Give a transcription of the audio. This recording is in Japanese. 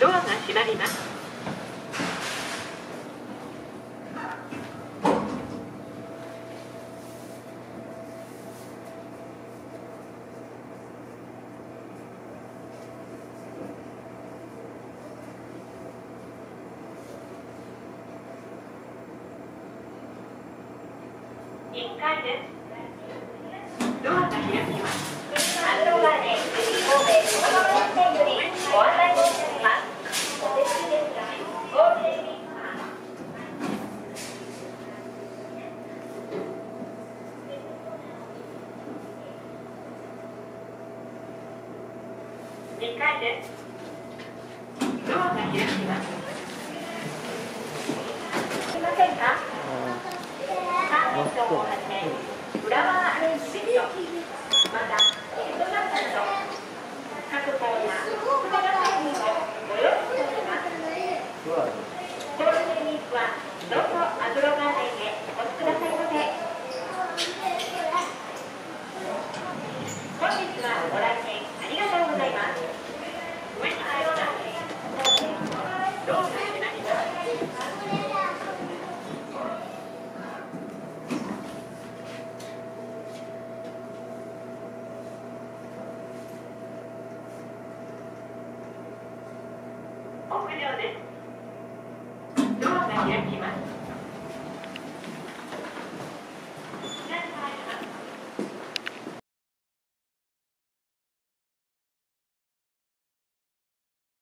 ドアが閉まります1階です。ドアが開きます反動前で神戸本線よりご案内申し上げます。お手すきですが、ゴールデンウィークはカーネットをはじめ、フラワーアレンジメント、また、ヘッドマッサージと、各校や福田製品をご用意しております。ゴールデンウィークは、どうぞマグロガーデンへお越しくださいませ。本日はご来店ありがとうございます。上に入りますドアが閉まります屋上です。ドアが開きます。